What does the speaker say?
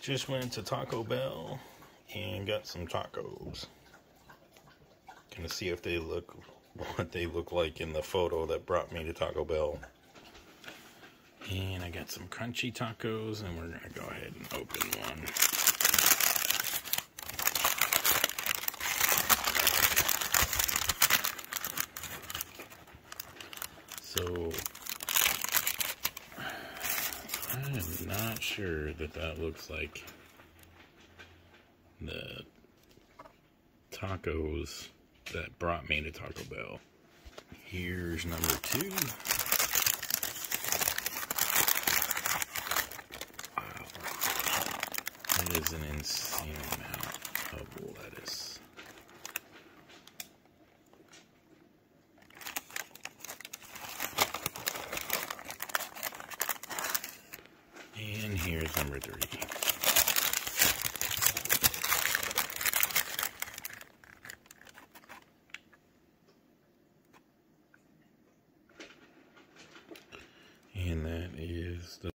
Just went to Taco Bell and got some tacos. Gonna see if they look what they look like in the photo that brought me to Taco Bell. And I got some crunchy tacos, and we're gonna go ahead and open one. So, I am not sure that that looks like the tacos that brought me to Taco Bell. Here's number two. Wow. That is an insane amount And here's number three. And that is the